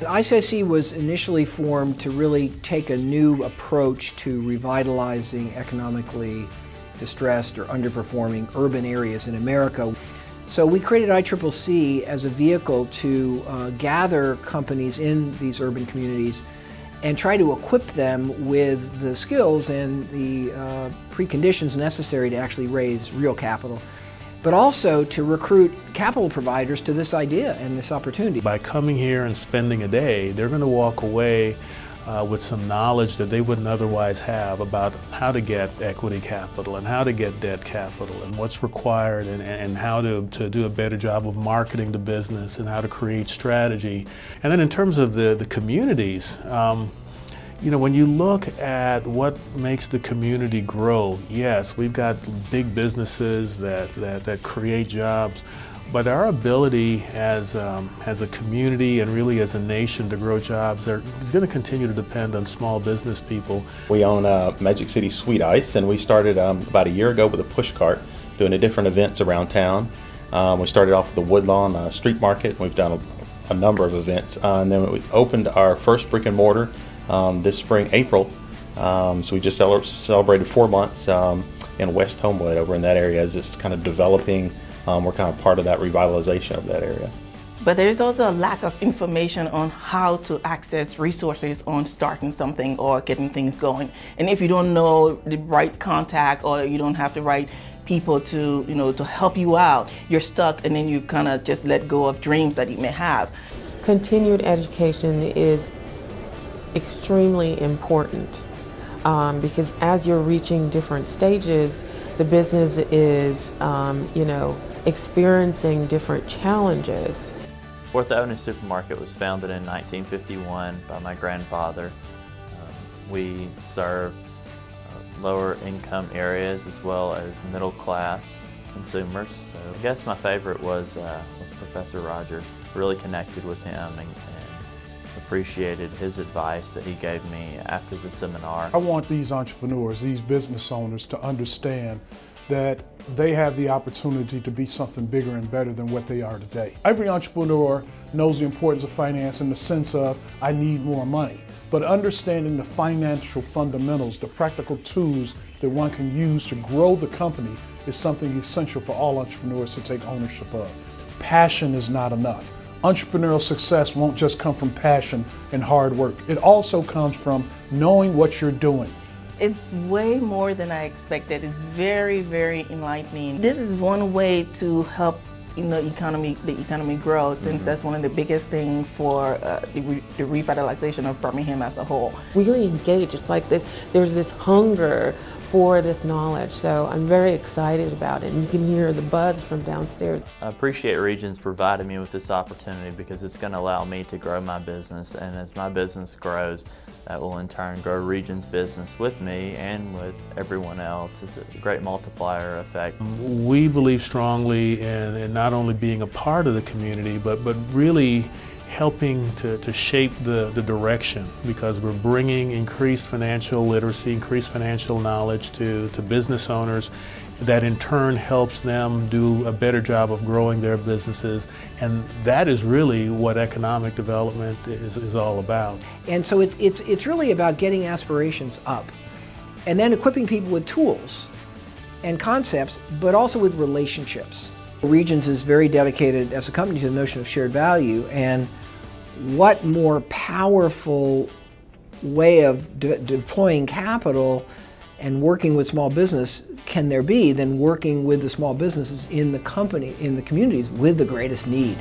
ICIC was initially formed to really take a new approach to revitalizing economically distressed or underperforming urban areas in America. So we created ICCC as a vehicle to uh, gather companies in these urban communities and try to equip them with the skills and the uh, preconditions necessary to actually raise real capital but also to recruit capital providers to this idea and this opportunity. By coming here and spending a day, they're going to walk away uh, with some knowledge that they wouldn't otherwise have about how to get equity capital and how to get debt capital and what's required and, and how to, to do a better job of marketing the business and how to create strategy. And then in terms of the, the communities, um, you know, when you look at what makes the community grow, yes, we've got big businesses that, that, that create jobs, but our ability as, um, as a community and really as a nation to grow jobs are, is going to continue to depend on small business people. We own uh, Magic City Sweet Ice, and we started um, about a year ago with a push cart doing the different events around town. Um, we started off with the Woodlawn uh, Street Market. We've done a, a number of events, uh, and then we opened our first brick and mortar um, this spring, April. Um, so we just cel celebrated four months um, in West Homewood over in that area as it's kind of developing. Um, we're kind of part of that revitalization of that area. But there's also a lack of information on how to access resources on starting something or getting things going. And if you don't know the right contact or you don't have the right people to, you know, to help you out, you're stuck and then you kind of just let go of dreams that you may have. Continued education is extremely important um, because as you're reaching different stages, the business is, um, you know, experiencing different challenges. Fourth Avenue Supermarket was founded in 1951 by my grandfather. Um, we serve uh, lower income areas as well as middle class consumers. So I guess my favorite was, uh, was Professor Rogers. Really connected with him and, appreciated his advice that he gave me after the seminar. I want these entrepreneurs, these business owners to understand that they have the opportunity to be something bigger and better than what they are today. Every entrepreneur knows the importance of finance in the sense of, I need more money. But understanding the financial fundamentals, the practical tools that one can use to grow the company is something essential for all entrepreneurs to take ownership of. Passion is not enough. Entrepreneurial success won't just come from passion and hard work. It also comes from knowing what you're doing. It's way more than I expected. It's very, very enlightening. This is one way to help you know, economy, the economy grow since mm -hmm. that's one of the biggest things for uh, the, re the, revitalization of Birmingham as a whole. Really engage. It's like this, there's this hunger for this knowledge. So I'm very excited about it. And you can hear the buzz from downstairs. I appreciate Regions providing me with this opportunity because it's going to allow me to grow my business. And as my business grows, that will in turn grow Regions business with me and with everyone else. It's a great multiplier effect. We believe strongly in, in not only being a part of the community, but, but really helping to, to shape the, the direction because we're bringing increased financial literacy, increased financial knowledge to, to business owners that in turn helps them do a better job of growing their businesses. And that is really what economic development is, is all about. And so it's, it's, it's really about getting aspirations up and then equipping people with tools and concepts, but also with relationships. Regions is very dedicated as a company to the notion of shared value and what more powerful way of de deploying capital and working with small business can there be than working with the small businesses in the company, in the communities with the greatest need.